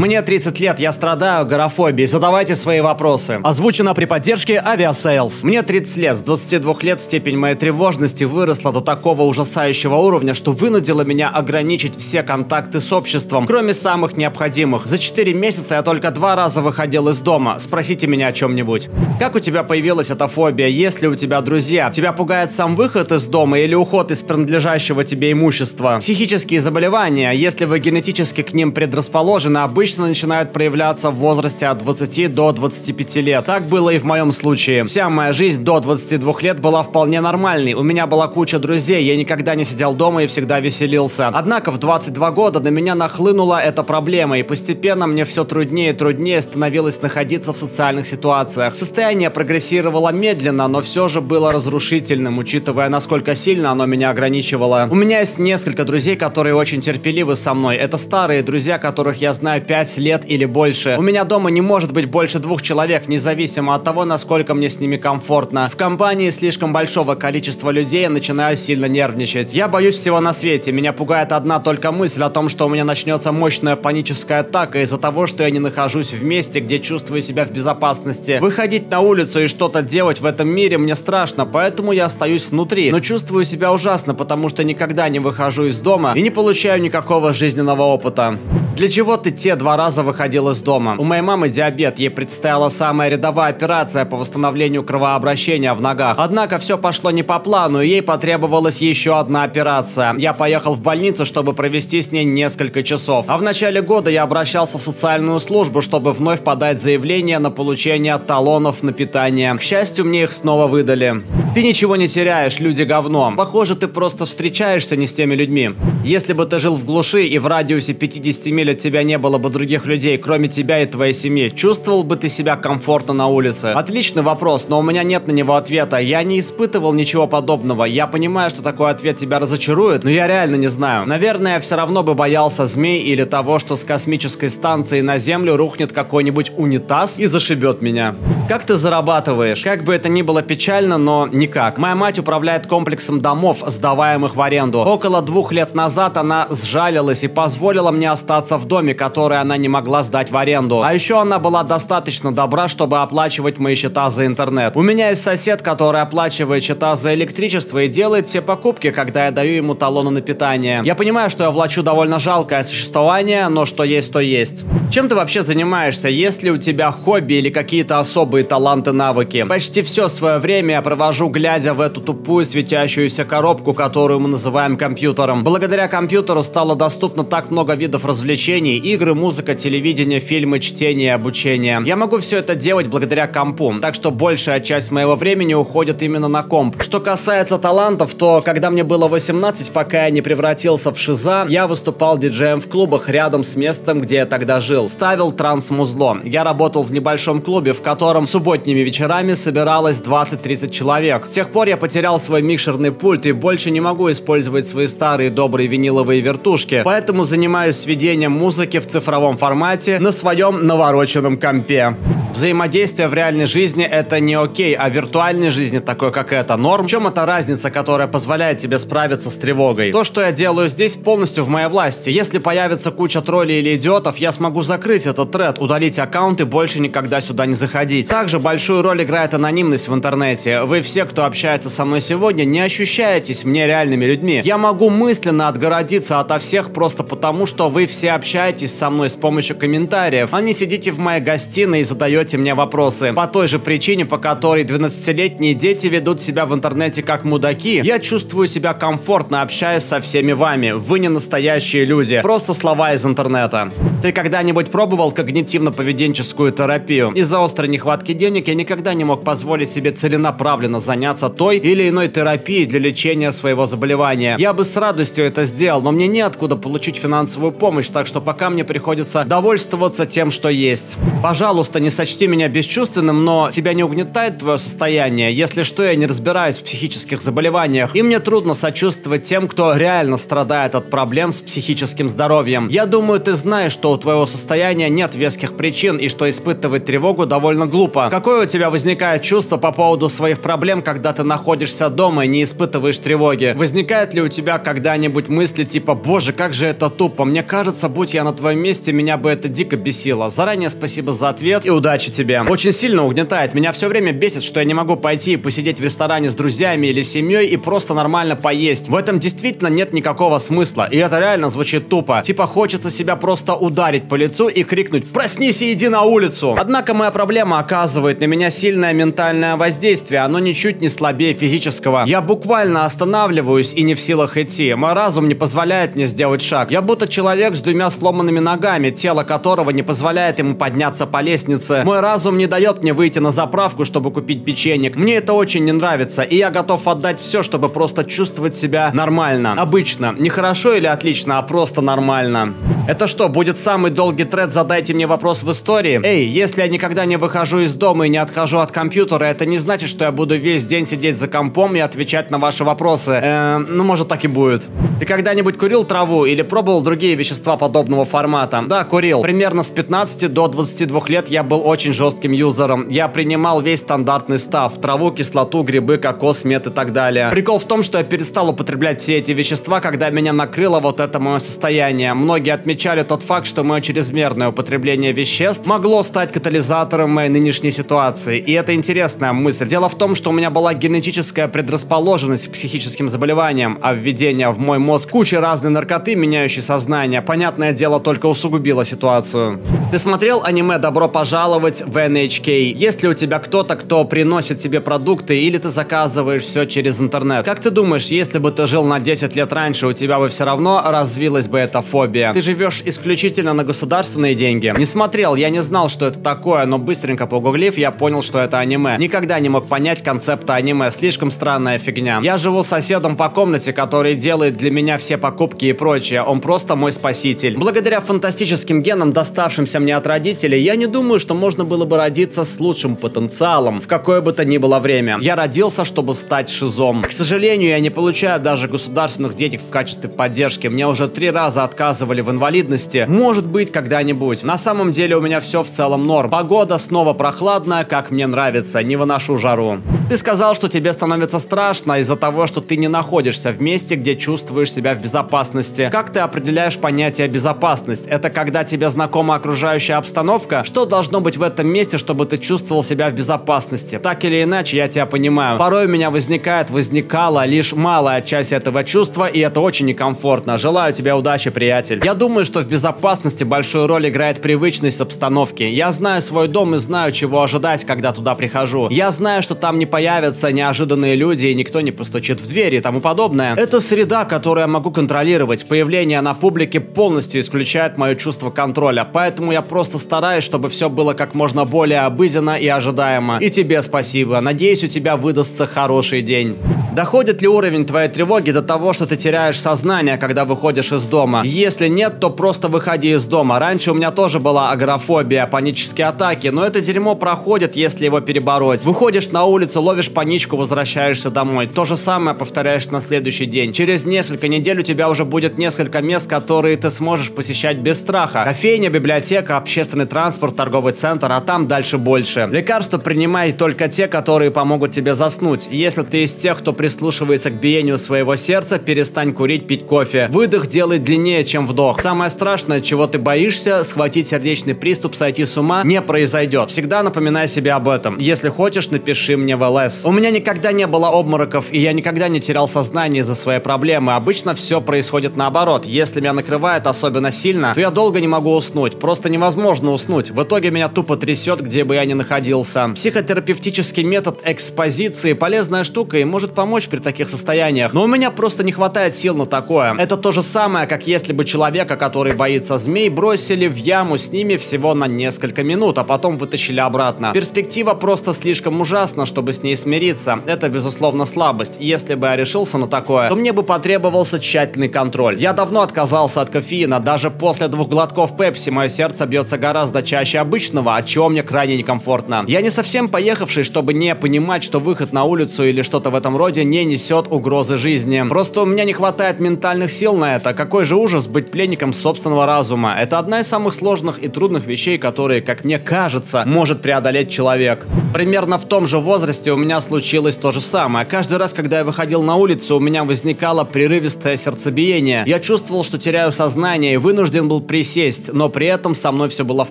Мне 30 лет, я страдаю агорафобией. Задавайте свои вопросы. Озвучено при поддержке Aviasales. Мне 30 лет, с 22 лет степень моей тревожности выросла до такого ужасающего уровня, что вынудила меня ограничить все контакты с обществом, кроме самых необходимых. За 4 месяца я только два раза выходил из дома. Спросите меня о чем-нибудь. Как у тебя появилась эта фобия? Есть ли у тебя друзья? Тебя пугает сам выход из дома или уход из принадлежащего тебе имущества? Психические заболевания, если вы генетически к ним предрасположены, обычно начинают проявляться в возрасте от 20 до 25 лет. Так было и в моем случае. Вся моя жизнь до 22 лет была вполне нормальной. У меня была куча друзей, я никогда не сидел дома и всегда веселился. Однако в 22 года на меня нахлынула эта проблема, и постепенно мне все труднее и труднее становилось находиться в социальных ситуациях. Состояние прогрессировало медленно, но все же было разрушительным, учитывая, насколько сильно оно меня ограничивало. У меня есть несколько друзей, которые очень терпеливы со мной. Это старые друзья, которых я знаю 5 лет или больше. У меня дома не может быть больше двух человек, независимо от того, насколько мне с ними комфортно. В компании слишком большого количества людей я начинаю сильно нервничать. Я боюсь всего на свете. Меня пугает одна только мысль о том, что у меня начнется мощная паническая атака из-за того, что я не нахожусь в месте, где чувствую себя в безопасности. Выходить на улицу и что-то делать в этом мире мне страшно, поэтому я остаюсь внутри. Но чувствую себя ужасно, потому что никогда не выхожу из дома и не получаю никакого жизненного опыта. Для чего ты те два раза выходил из дома? У моей мамы диабет, ей предстояла самая рядовая операция по восстановлению кровообращения в ногах. Однако все пошло не по плану, и ей потребовалась еще одна операция. Я поехал в больницу, чтобы провести с ней несколько часов. А в начале года я обращался в социальную службу, чтобы вновь подать заявление на получение талонов на питание. К счастью, мне их снова выдали. Ты ничего не теряешь, люди говно. Похоже, ты просто встречаешься не с теми людьми. Если бы ты жил в глуши и в радиусе 50 миль от тебя не было бы других людей, кроме тебя и твоей семьи, чувствовал бы ты себя комфортно на улице? Отличный вопрос, но у меня нет на него ответа. Я не испытывал ничего подобного. Я понимаю, что такой ответ тебя разочарует, но я реально не знаю. Наверное, я все равно бы боялся змей или того, что с космической станции на Землю рухнет какой-нибудь унитаз и зашибет меня. Как ты зарабатываешь? Как бы это ни было печально, но никак. Моя мать управляет комплексом домов, сдаваемых в аренду. Около двух лет назад она сжалилась и позволила мне остаться в доме, который она не могла сдать в аренду. А еще она была достаточно добра, чтобы оплачивать мои счета за интернет. У меня есть сосед, который оплачивает счета за электричество и делает все покупки, когда я даю ему талоны на питание. Я понимаю, что я влачу довольно жалкое существование, но что есть, то есть. Чем ты вообще занимаешься? Есть ли у тебя хобби или какие-то особые таланты, навыки? Почти все свое время я провожу, глядя в эту тупую светящуюся коробку, которую мы называем компьютером. Благодаря компьютеру стало доступно так много видов развлечений, игры, музыка, телевидение, фильмы, чтение, обучение. Я могу все это делать благодаря компу, так что большая часть моего времени уходит именно на комп. Что касается талантов, то когда мне было 18, пока я не превратился в шиза, я выступал диджеем в клубах рядом с местом, где я тогда жил. Ставил транс-музло. Я работал в небольшом клубе, в котором субботними вечерами собиралось 20-30 человек. С тех пор я потерял свой микшерный пульт и больше не могу использовать свои старые добрые виниловые вертушки, поэтому занимаюсь сведением музыки в цифровом формате на своем навороченном компе. Взаимодействие в реальной жизни это не окей, а в виртуальной жизни такой как это норм. В чем эта разница, которая позволяет тебе справиться с тревогой? То, что я делаю здесь, полностью в моей власти. Если появится куча троллей или идиотов, я смогу закрыть этот тред, удалить аккаунт и больше никогда сюда не заходить. Также большую роль играет анонимность в интернете. Вы все, кто общается со мной сегодня, не ощущаетесь мне реальными людьми. Я могу мысленно отгородиться ото всех просто потому, что вы все общаетесь со мной с помощью комментариев, а не сидите в моей гостиной и задаете мне вопросы. По той же причине, по которой 12-летние дети ведут себя в интернете как мудаки, я чувствую себя комфортно, общаясь со всеми вами. Вы не настоящие люди, просто слова из интернета. Ты когда-нибудь пробовал когнитивно-поведенческую терапию? Из-за острой нехватки денег я никогда не мог позволить себе целенаправленно заняться той или иной терапией для лечения своего заболевания. Я бы с радостью это сделал, но мне неоткуда получить финансовую помощь, так что пока мне приходится довольствоваться тем, что есть. Пожалуйста, не сочти меня бесчувственным, но тебя не угнетает твое состояние. Если что, я не разбираюсь в психических заболеваниях, и мне трудно сочувствовать тем, кто реально страдает от проблем с психическим здоровьем. Я думаю, ты знаешь, что у твоего состояния нет веских причин и что испытывать тревогу довольно глупо. Какое у тебя возникает чувство по поводу своих проблем, когда ты находишься дома и не испытываешь тревоги? Возникает ли у тебя когда-нибудь мысли типа «Боже, как же это тупо, мне кажется, будто будь я на твоем месте, меня бы это дико бесило. Заранее спасибо за ответ и удачи тебе. Очень сильно угнетает. Меня все время бесит, что я не могу пойти и посидеть в ресторане с друзьями или семьей и просто нормально поесть. В этом действительно нет никакого смысла. И это реально звучит тупо. Типа хочется себя просто ударить по лицу и крикнуть «Проснись и иди на улицу!». Однако моя проблема оказывает на меня сильное ментальное воздействие. Оно ничуть не слабее физического. Я буквально останавливаюсь и не в силах идти. Мой разум не позволяет мне сделать шаг. Я будто человек с двумя сломанными ногами, тело которого не позволяет ему подняться по лестнице. Мой разум не дает мне выйти на заправку, чтобы купить печенье. Мне это очень не нравится, и я готов отдать все, чтобы просто чувствовать себя нормально. Обычно. Не хорошо или отлично, а просто нормально. Это что, будет самый долгий тред «Задайте мне вопрос в истории»? Эй, если я никогда не выхожу из дома и не отхожу от компьютера, это не значит, что я буду весь день сидеть за компом и отвечать на ваши вопросы. Эм, ну, может так и будет. Ты когда-нибудь курил траву или пробовал другие вещества подобного формата? Да, курил. Примерно с 15 до 22 лет я был очень жестким юзером. Я принимал весь стандартный став. Траву, кислоту, грибы, кокос, мед и так далее. Прикол в том, что я перестал употреблять все эти вещества, когда меня накрыло вот это мое состояние. Многие отмечали тот факт, что мое чрезмерное употребление веществ могло стать катализатором моей нынешней ситуации. И это интересная мысль. Дело в том, что у меня была генетическая предрасположенность к психическим заболеваниям, а введение в мой мозг кучи разной наркоты, меняющей сознание, понятное дело, только усугубило ситуацию. Ты смотрел аниме «Добро пожаловать в NHK»? Есть ли у тебя кто-то, кто приносит тебе продукты, или ты заказываешь все через интернет? Как ты думаешь, если бы ты жил на 10 лет раньше, у тебя бы все равно развилась бы эта фобия? Ты живешь исключительно на государственные деньги? Не смотрел, я не знал, что это такое, но быстренько погуглив, я понял, что это аниме. Никогда не мог понять концепта аниме, слишком странная фигня. Я живу с соседом по комнате, который делает для меня все покупки и прочее. Он просто мой спаситель. Благодаря фантастическим генам, доставшимся мне от родителей, я не думаю, что можно было бы родиться с лучшим потенциалом в какое бы то ни было время. Я родился, чтобы стать шизом. К сожалению, я не получаю даже государственных денег в качестве поддержки. Мне уже три раза отказывали в инвалидности. Может быть, когда-нибудь. На самом деле у меня все в целом норм. Погода снова прохладная, как мне нравится. Не выношу жару. Ты сказал, что тебе становится страшно из-за того, что ты не находишься в месте, где чувствуешь себя в безопасности. Как ты определяешь понятие безопасность? Это когда тебе знакома окружающая обстановка? Что должно быть в этом месте, чтобы ты чувствовал себя в безопасности? Так или иначе, я тебя понимаю. Порой у меня возникает, возникала лишь малая часть этого чувства, и это очень некомфортно. Желаю тебе удачи, приятель. Я думаю, что в безопасности большую роль играет привычность обстановки. Я знаю свой дом и знаю, чего ожидать, когда туда прихожу. Я знаю, что там не появятся неожиданные люди, и никто не постучит в двери и тому подобное. Это среда, которую я могу контролировать. Появление на публике полностью исключает мое чувство контроля, поэтому я просто стараюсь, чтобы все было как можно более обыденно и ожидаемо. И тебе спасибо. Надеюсь, у тебя выдастся хороший день. Доходит ли уровень твоей тревоги до того, что ты теряешь сознание, когда выходишь из дома? Если нет, то просто выходи из дома. Раньше у меня тоже была агорафобия, панические атаки, но это дерьмо проходит, если его перебороть. Выходишь на улицу, ловишь паничку, возвращаешься домой. То же самое повторяешь на следующий день. Через несколько недель у тебя уже будет несколько мест, которые ты сможешь посещать без страха. Кофейня, библиотека, общественный транспорт, торговый центр, а там дальше больше. Лекарства принимай только те, которые помогут тебе заснуть. Если ты из тех, кто прислушивается к биению своего сердца, перестань курить, пить кофе. Выдох делай длиннее, чем вдох. Самое страшное, чего ты боишься, схватить сердечный приступ, сойти с ума, не произойдет. Всегда напоминай себе об этом. Если хочешь, напиши мне в ЛС. У меня никогда не было обмороков, и я никогда не терял сознание из-за своей проблемы. Обычно все происходит наоборот. Если меня накрывает особенно сильно, то я долго не могу уснуть. Просто невозможно уснуть. В итоге меня тупо трясет, где бы я ни находился. Психотерапевтический метод экспозиции полезная штука и может помочь при таких состояниях. Но у меня просто не хватает сил на такое. Это то же самое, как если бы человека, который боится змей, бросили в яму с ними всего на несколько минут, а потом вытащили обратно. Перспектива просто слишком ужасна, чтобы с ней смириться. Это, безусловно, слабость. Если бы я решился на такое, то мне бы потребовался тщательный контроль. Я давно отказался от кофеина. Даже после двух глотков пепси мое сердце бьется гораздо чаще обычного, от чего мне крайне некомфортно. Я не совсем поехавший, чтобы не понимать, что выход на улицу или что-то в этом роде не несет угрозы жизни. Просто у меня не хватает ментальных сил на это. Какой же ужас быть пленником собственного разума. Это одна из самых сложных и трудных вещей, которые, как мне кажется, может преодолеть человек. Примерно в том же возрасте у меня случилось то же самое. Каждый раз, когда я выходил на улицу, у меня возникало прерывистое сердцебиение. Я чувствовал, что теряю сознание и вынужден был присесть, но при этом со мной все было в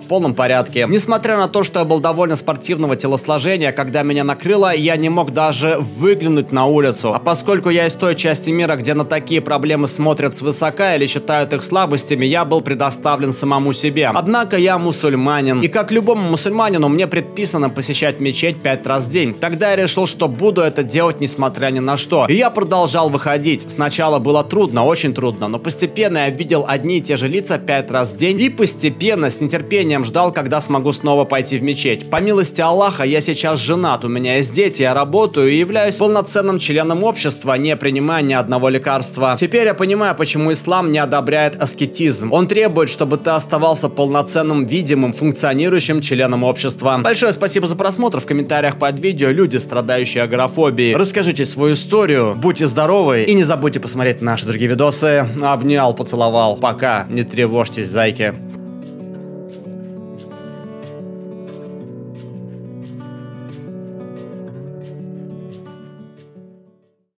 полном порядке. Несмотря на то, что я был довольно спортивного телосложения, когда меня накрыло, я не мог даже выглянуть на улицу. А поскольку я из той части мира, где на такие проблемы смотрят свысока или считают их слабостями, я был предоставлен самому себе. Однако я мусульманин, и как любому мусульманину мне предписано посещать мечеть пять раз в день. Тогда я решил, что буду это делать несмотря ни на что. И я продолжал выходить. Сначала было трудно, очень трудно, но постепенно я видел одни и те же лица пять раз в день и постепенно с нетерпением ждал, когда смогу снова пойти в мечеть. По милости Аллаха, я сейчас женат, у меня есть дети, я работаю и являюсь полноценным членом общества, не принимая ни одного лекарства. Теперь я понимаю, почему ислам не одобряет аскетизм. Он требует, чтобы ты оставался полноценным, видимым, функционирующим членом общества. Большое спасибо за просмотр. В комментариях под видео люди, страдающие агорафобией. Расскажите свою историю, будьте здоровы и не забудьте посмотреть наши другие видосы. Обнял, поцеловал. Не тревожьтесь, зайки.